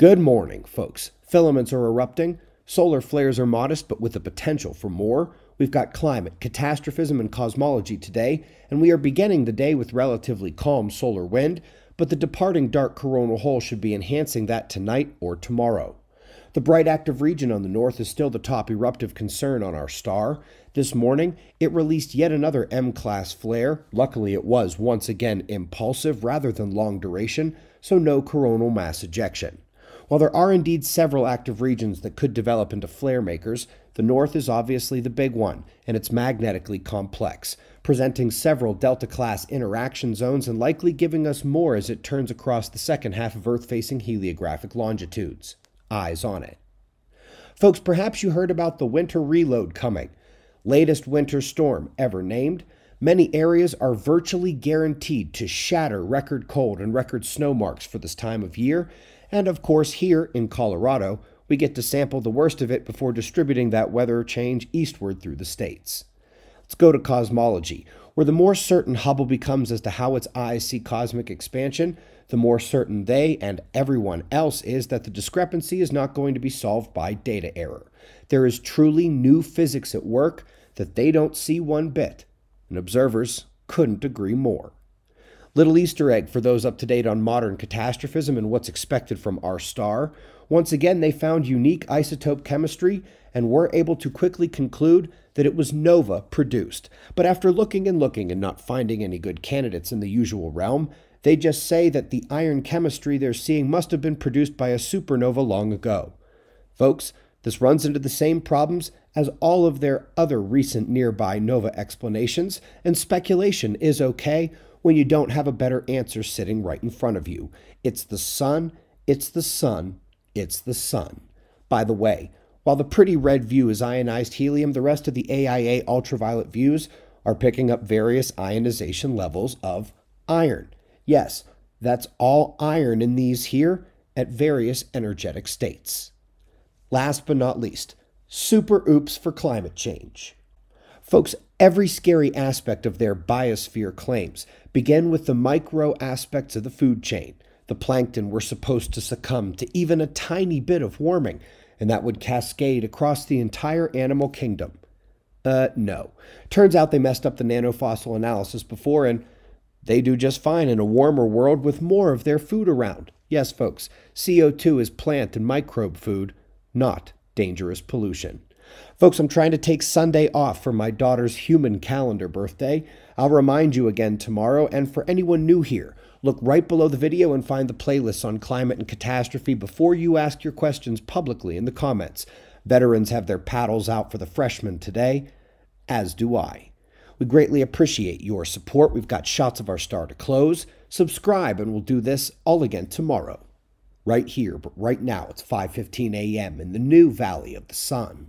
Good morning, folks. Filaments are erupting, solar flares are modest, but with the potential for more. We've got climate, catastrophism, and cosmology today, and we are beginning the day with relatively calm solar wind, but the departing dark coronal hole should be enhancing that tonight or tomorrow. The bright active region on the north is still the top eruptive concern on our star. This morning, it released yet another M class flare. Luckily, it was once again impulsive rather than long duration, so no coronal mass ejection. While there are indeed several active regions that could develop into flare makers, the north is obviously the big one, and it's magnetically complex, presenting several Delta class interaction zones and likely giving us more as it turns across the second half of Earth facing heliographic longitudes. Eyes on it. Folks, perhaps you heard about the winter reload coming. Latest winter storm ever named. Many areas are virtually guaranteed to shatter record cold and record snow marks for this time of year, and of course, here in Colorado, we get to sample the worst of it before distributing that weather change eastward through the states. Let's go to cosmology, where the more certain Hubble becomes as to how its eyes see cosmic expansion, the more certain they and everyone else is that the discrepancy is not going to be solved by data error. There is truly new physics at work that they don't see one bit, and observers couldn't agree more. Little Easter egg for those up to date on modern catastrophism and what's expected from our star. Once again, they found unique isotope chemistry and were able to quickly conclude that it was nova produced. But after looking and looking and not finding any good candidates in the usual realm, they just say that the iron chemistry they're seeing must have been produced by a supernova long ago. Folks, this runs into the same problems as all of their other recent nearby nova explanations, and speculation is okay when you don't have a better answer sitting right in front of you. It's the sun, it's the sun, it's the sun. By the way, while the pretty red view is ionized helium, the rest of the AIA ultraviolet views are picking up various ionization levels of iron. Yes, that's all iron in these here at various energetic states. Last but not least, super oops for climate change. Folks, every scary aspect of their biosphere claims begin with the micro aspects of the food chain. The plankton were supposed to succumb to even a tiny bit of warming, and that would cascade across the entire animal kingdom. Uh, no. Turns out they messed up the nanofossil analysis before, and they do just fine in a warmer world with more of their food around. Yes, folks, CO2 is plant and microbe food, not dangerous pollution. Folks, I'm trying to take Sunday off for my daughter's human calendar birthday. I'll remind you again tomorrow, and for anyone new here, look right below the video and find the playlists on climate and catastrophe before you ask your questions publicly in the comments. Veterans have their paddles out for the freshmen today, as do I. We greatly appreciate your support. We've got shots of our star to close. Subscribe, and we'll do this all again tomorrow. Right here, but right now it's 5:15 a.m. in the new Valley of the Sun